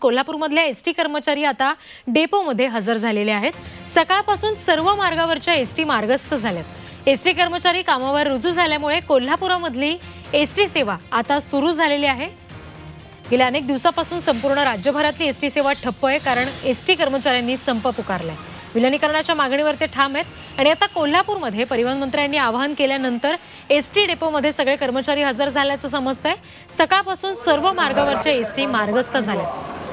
कोल्हापूरमधल्या S T कर्मचारी आता डेपोमध्ये हजर झालेले आहेत. सकाळपासून सर्व मार्गावरच्या एस टी मार्गस्थ झाल्यात. एस टी कर्मचारी कामावर रुजू झाल्यामुळे कोल्हापुरामधली एस टी सेवा आता सुरू झालेली आहे. गेल्या अनेक दिवसापासून संपूर्ण राज्यभरातली एस टी सेवा ठप्प आहे कारण एस टी कर्मचाऱ्यांनी संप पुकारलाय. विलनीकरणाच्या मागणीवर ते ठाम आहेत आणि आता कोल्हापूरमध्ये परिवहन मंत्र्यांनी आवाहन केल्यानंतर एस टी डेपोमध्ये सगळे कर्मचारी हजर झाल्याचं समजतंय. सकाळपासून सर्व मार्गावरच्या एस टी मार्गस्थ झाल्या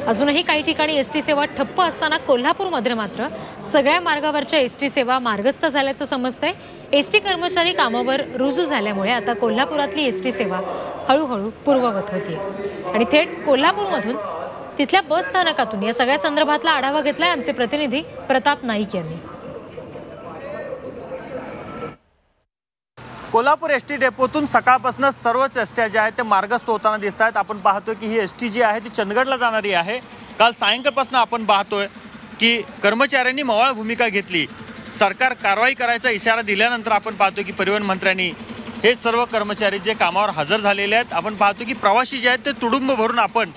अजूनही काही ठिकाणी एस टी सेवा ठप्प असताना कोल्हापूरमध्ये मात्र सगळ्या मार्गावरच्या एस टी सेवा मार्गस्थ झाल्याचं समजतंय. एस टी कर्मचारी कामावर रुजू झाल्यामुळे आता कोल्हापुरातली एस टी सेवा हळूहळू पूर्ववत होती आणि थेट कोल्हापूरमधून तिथल्या बस स्थानकातून या सगळ्या संदर्भातला आढावा घेतलाय आमचे प्रतिनिधी प्रताप नाईक यांनी. कोल्हापूर एस टी डेपोतून सकाळपासून सर्वच एस ज्या आहेत ते मार्गस्थ होताना दिसत आहेत आपण पाहतोय की ही एस टी जी आहे ती चंदगडला जाणारी आहे. काल सायंकाळपासून आपण पाहतोय की कर्मचाऱ्यांनी मवाळ भूमिका घेतली. सरकार कारवाई करायचा इशारा दिल्यानंतर आपण पाहतो की परिवहन मंत्र्यांनी हे सर्व कर्मचारी जे कामावर हजर झालेले आहेत आपण पाहतो की प्रवासी जे आहेत ते तुडुंब भरून आपण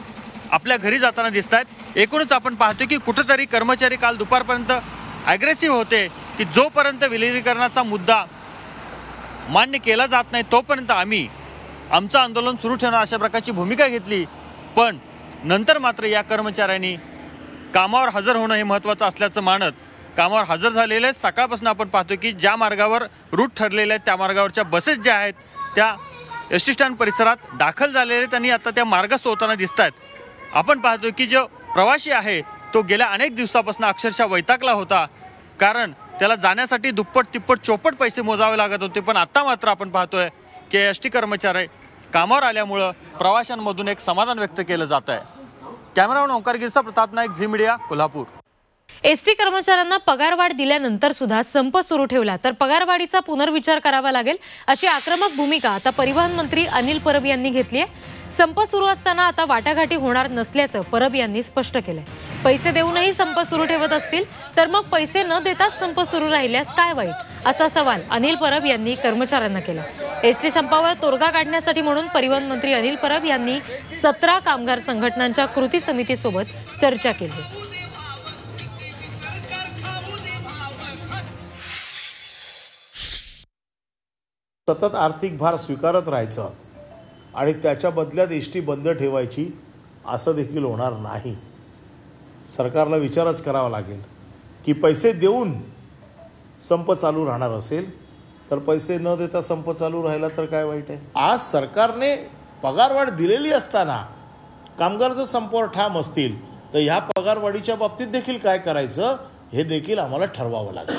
आपल्या घरी जाताना दिसत आहेत एकूणच आपण पाहतो की कुठंतरी कर्मचारी काल दुपारपर्यंत ॲग्रेसिव्ह होते की जोपर्यंत विलिनीकरणाचा मुद्दा मान्य केला जात नाही तोपर्यंत आम्ही आमचं आंदोलन सुरू ठेवणार अशा प्रकारची भूमिका घेतली. पण नंतर मात्र या कर्मचाऱ्यांनी कामावर हजर होणं हे महत्त्वाचं असल्याचं मानत कामावर हजर झालेले आहेत सकाळपासून आपण पाहतो की ज्या मार्गावर रूट ठरलेले आहेत त्या मार्गावरच्या बसेस ज्या आहेत त्या एस टी स्टँड परिसरात दाखल झालेले आहेत आणि आता त्या मार्गस्थ होताना दिसत आहेत आपण पाहतो की जो प्रवासी आहे तो गेल्या अनेक दिवसापासून अक्षरशः वैतागला होता. कारण त्याला जाण्यासाठी दुप्पट तिप्पट चोपट पैसे मोजावे लागत होते पण आता मात्र आपण पाहतोय की एस टी कर्मचारी कामावर आल्यामुळं प्रवाशांमधून एक समाधान व्यक्त केलं जात आहे. Cameraman Omkar Girsa Pratap Naik Zee media Kolhapur. S T कर्मचाऱ्यांना पगारवाढ दिल्यानंतर सुद्धा संप सुरू ठेवला तर पगारवाढीचा पुनर्विचार करावा लागेल अशी आक्रमक भूमिका आता परिवहन मंत्री अनिल परब यांनी घेतली आहे. संप सुरू असताना आता वाटाघाटी होणार नसल्याचं परब यांनी स्पष्ट केलंय. पैसे देऊनही संप सुरू ठेवत असतील तर मग पैसे न देताच संप सुरू राहिल्यास काय वाईट? असा सवाल अनिल परब यांनी कर्मचाऱ्यांना केला. एस टी संपावर तोडगा काढण्यासाठी म्हणून परिवहन मंत्री अनिल परब यांनी सतरा कामगार संघटनांच्या कृती समितीसोबत चर्चा केली. सतत आर्थिक भार स्वीकारत राहायचं आणि त्याच्या बदल्यात एस टी बंद ठेवायची असं देखील होणार नाही. सरकारला विचारच करावा लागेल की पैसे देऊन संप चालू राहणार असेल तर पैसे न देता संप चालू राहिला तर काय वाईट आहे? आज सरकारने पगारवाढ दिलेली असताना कामगार जर संपावर ठाम असतील तर ह्या पगारवाढीच्या बाबतीत देखील काय करायचं? हे देखील आम्हाला ठरवावं लागेल.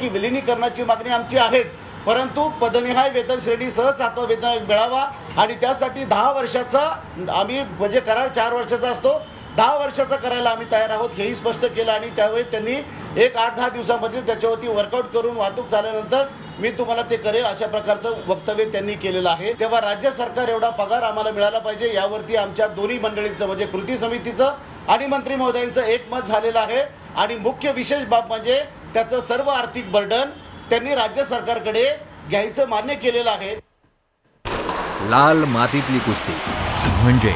की विलिनीकरणाची मागणी आमची आहेच परंतु पदनिहाय वेतन श्रेणीसह सातवा वेतन मिळावा आणि त्यासाठी दहा वर्षाचा आम्ही म्हणजे करार चार वर्षाचा असतो. दहा वर्षाचा करायला आम्ही तयार आहोत हेही स्पष्ट केलं आणि त्यावेळी त्यांनी एक आठ दहा दिवसामध्ये त्याच्यावरती वर्कआउट करून वाहतूक झाल्यानंतर मी तुम्हाला ते करेल अशा प्रकारचं वक्तव्य त्यांनी केलेलं आहे. तेव्हा राज्य सरकार एवढा पगार आम्हाला मिळाला पाहिजे यावरती आमच्या दोन्ही मंडळींचं म्हणजे कृती समितीचं आणि मंत्री महोदयांचं एकमत झालेलं आहे. आणि मुख्य विशेष बाब म्हणजे त्याचं सर्व आर्थिक बर्डन त्यांनी राज्य सरकारकडे घ्यायचं मान्य केलेलं आहे. लाल मातीतली कुस्ती. म्हणजे